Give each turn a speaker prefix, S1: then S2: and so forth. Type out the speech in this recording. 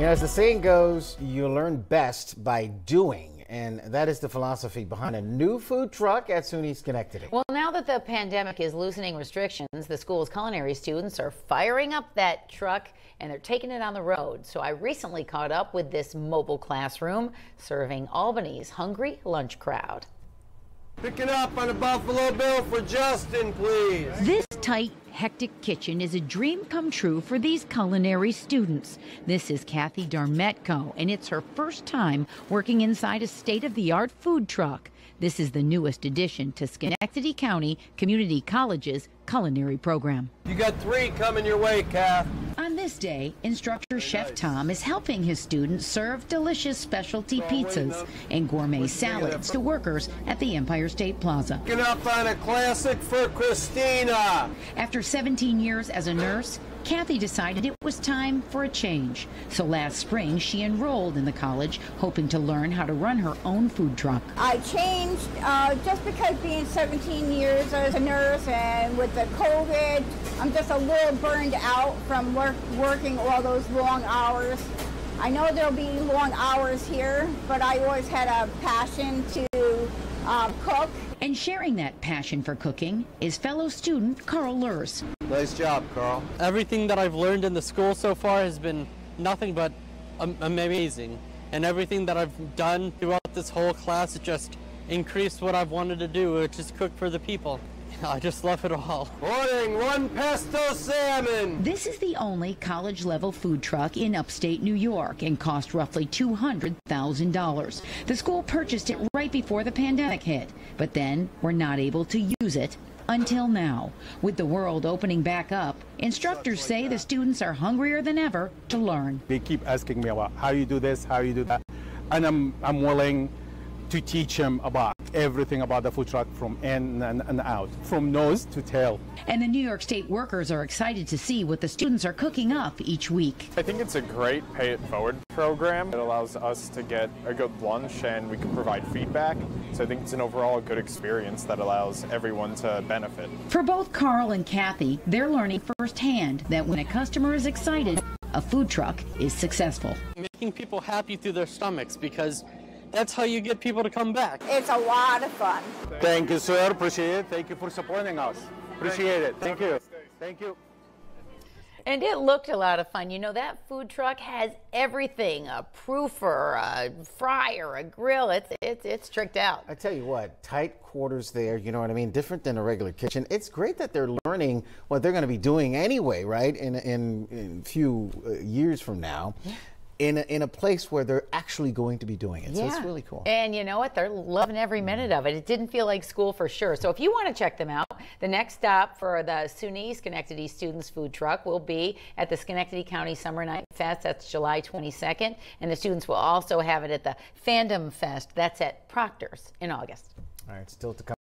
S1: You know, as the saying goes, you learn best by doing. And that is the philosophy behind a new food truck at SUNY Schenectady.
S2: Well, now that the pandemic is loosening restrictions, the school's culinary students are firing up that truck and they're taking it on the road. So I recently caught up with this mobile classroom serving Albany's hungry lunch crowd.
S3: Picking up on a Buffalo Bill for Justin, please.
S4: This tight, hectic kitchen is a dream come true for these culinary students. This is Kathy Darmetko, and it's her first time working inside a state of the art food truck. This is the newest addition to Schenectady County Community College's culinary program.
S3: You got three coming your way, Kath.
S4: This day, instructor Chef Tom is helping his students serve delicious specialty pizzas and gourmet salads to workers at the Empire State Plaza.
S3: Picking up on a classic for Christina.
S4: After 17 years as a nurse, Kathy decided it was time for a change. So last spring, she enrolled in the college, hoping to learn how to run her own food truck.
S5: I changed uh, just because being 17 years as a nurse and with the COVID, I'm just a little burned out from work, working all those long hours. I know there'll be long hours here, but I always had a passion to um, cook.
S4: And sharing that passion for cooking is fellow student Carl Lurs.
S3: Nice job, Carl.
S6: Everything that I've learned in the school so far has been nothing but um, amazing. And everything that I've done throughout this whole class just increased what I've wanted to do, which is cook for the people. I just love it all.
S3: Morning, one pesto salmon.
S4: This is the only college level food truck in upstate New York and cost roughly $200,000. The school purchased it right before the pandemic hit, but then were not able to use it until now. With the world opening back up, instructors say the students are hungrier than ever to learn.
S7: They keep asking me about how you do this, how you do that, and I'm, I'm willing to teach them about everything about the food truck from in and, and, out, from nose to tail.
S4: And the New York State workers are excited to see what the students are cooking up each week.
S8: I think it's a great pay it forward program. It allows us to get a good lunch and we can provide feedback. So I think it's an overall good experience that allows everyone to benefit.
S4: For both Carl and Kathy, they're learning firsthand that when a customer is excited, a food truck is successful.
S6: Making people happy through their stomachs because that's how you get people to come back.
S5: It's a lot of fun.
S7: Thank you, sir. Appreciate it. Thank you for supporting us. Appreciate it. Thank you. Thank you.
S2: And it looked a lot of fun. You know, that food truck has everything a proofer, a fryer, a grill. It's, it's, it's tricked out.
S1: I tell you what, tight quarters there, you know what I mean? Different than a regular kitchen. It's great that they're learning what they're going to be doing anyway, right? In, in, in a few uh, years from now. In a, in a place where they're actually going to be doing it. Yeah. So it's really cool.
S2: And you know what? They're loving every minute of it. It didn't feel like school for sure. So if you want to check them out, the next stop for the SUNY Schenectady Students Food Truck will be at the Schenectady County Summer Night Fest. That's July 22nd. And the students will also have it at the Fandom Fest. That's at Proctor's in August.
S1: All right, still to come.